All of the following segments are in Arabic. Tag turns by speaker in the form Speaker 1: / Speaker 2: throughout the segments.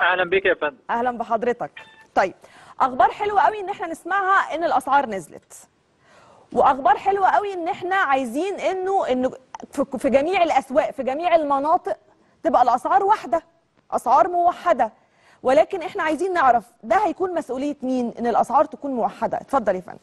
Speaker 1: أهلا بك يا فندم.
Speaker 2: أهلا بحضرتك. طيب أخبار حلوة قوي إن إحنا نسمعها إن الأسعار نزلت. وأخبار حلوة قوي إن إحنا عايزين إنه إنه في جميع الأسواق في جميع المناطق تبقى الأسعار واحدة أسعار موحدة. ولكن إحنا عايزين نعرف ده هيكون مسؤولية مين إن الأسعار تكون موحدة. اتفضل يا فندم.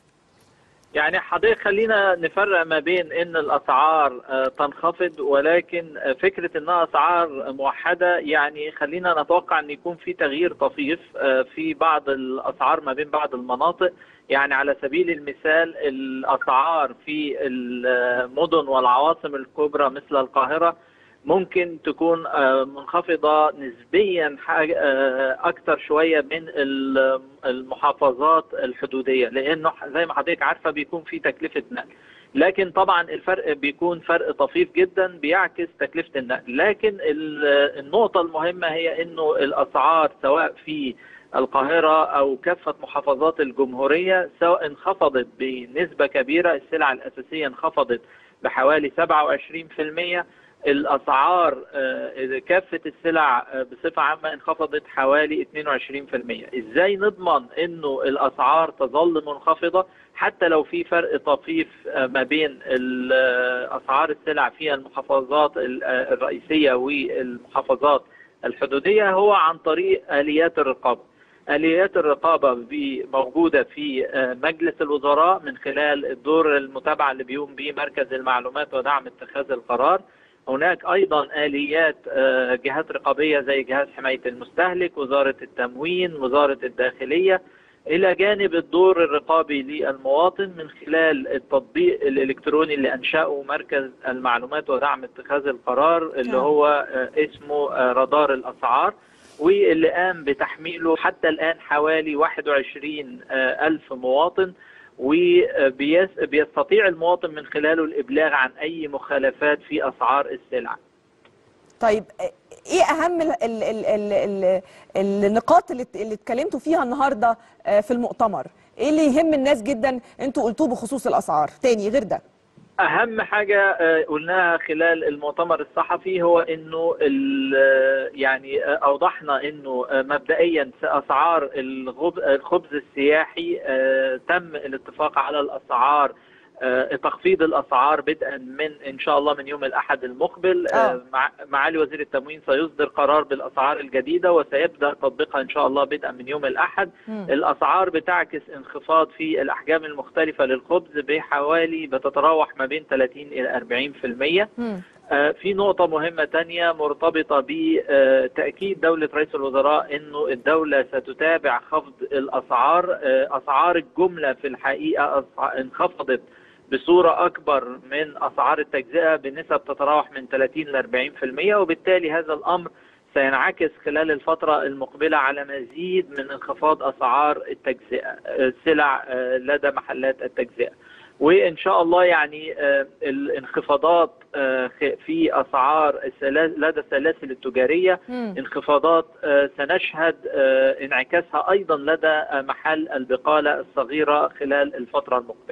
Speaker 1: يعني حضرتك خلينا نفرق ما بين إن الأسعار آه، تنخفض ولكن آه، فكرة إنها أسعار موحدة يعني خلينا نتوقع إن يكون في تغيير طفيف آه، في بعض الأسعار ما بين بعض المناطق. يعني على سبيل المثال الأسعار في المدن والعواصم الكبرى مثل القاهرة ممكن تكون آه، منخفضة نسبيا آه، أكثر شوية من ال- المحافظات الحدودية لأنه زي ما حضرتك عارفة بيكون في تكلفة نقل. لكن طبعا الفرق بيكون فرق طفيف جدا بيعكس تكلفة النقل. لكن ال- النقطة المهمة هي أنه الأسعار سواء في القاهرة أو كافة محافظات الجمهورية سواء انخفضت بنسبة كبيرة السلع الأساسية انخفضت بحوالي 27% الأسعار آه، كافة السلع آه، بصفة عامة انخفضت حوالي 22% إزاي نضمن إنه الأسعار تظل منخفضة حتى لو في فرق طفيف آه، ما بين أسعار السلع في المحافظات ال- الرئيسية والمحافظات الحدودية هو عن طريق آليات الرقابة. آليات الرقابة موجودة في مجلس الوزراء من خلال الدور المتابعة اللي بيقوم به مركز المعلومات ودعم اتخاذ القرار. هناك أيضا آليات آه، جهات رقابية زي جهاز حماية المستهلك وزارة التموين وزارة الداخلية إلى جانب الدور الرقابي للمواطن من خلال التطبيق الإلكتروني اللي أنشأه مركز المعلومات ودعم اتخاذ القرار اللي
Speaker 2: نعم.
Speaker 1: هو آه، اسمه آه، رادار الأسعار واللي قام بتحميله حتى الآن حوالي 21 آه، ألف مواطن وبيستطيع المواطن من خلاله الإبلاغ عن أي مخالفات في أسعار السلع.
Speaker 2: طيب إيه أهم ال ال ال ال ال النقاط اللي اللي اتكلمتوا فيها النهارده آه، في المؤتمر؟ إيه اللي يهم الناس جدا؟ أنتوا قلتوه بخصوص الأسعار. تاني غير ده.
Speaker 1: أهم حاجة آه، قلناها خلال المؤتمر الصحفي هو إنه ال- يعني آه، أوضحنا إنه آه، مبدئيا الغب- الخبز السياحي آه، تم الاتفاق على الأسعار آه، تخفيض الأسعار بدءا من إن شاء الله من يوم الأحد المقبل
Speaker 2: آه.
Speaker 1: آه، مع- معالي وزير التموين سيصدر قرار بالأسعار الجديدة وسيبدأ تطبيقها إن شاء الله بدءا من يوم الأحد
Speaker 2: مم.
Speaker 1: الأسعار بتعكس انخفاض في الأحجام المختلفة للخبز بحوالي بتتراوح ما بين 30 إلى 40%
Speaker 2: مم.
Speaker 1: آه، في نقطة مهمة تانية مرتبطة بتأكيد دولة رئيس الوزراء أنه الدولة ستتابع خفض الأسعار آه، أسعار الجملة في الحقيقة انخفضت بصورة أكبر من أسعار التجزئة بنسب تتراوح من 30 ل 40% وبالتالي هذا الأمر سينعكس خلال الفترة المقبلة على مزيد من انخفاض أسعار التجزئة السلع آه، لدى محلات التجزئة وإن شاء الله يعني آه، الانخفاضات آه، في أسعار لدى السلاسل التجارية. انخفاضات سنشهد انعكاسها أيضا لدى محل البقالة الصغيرة خلال الفترة المقبلة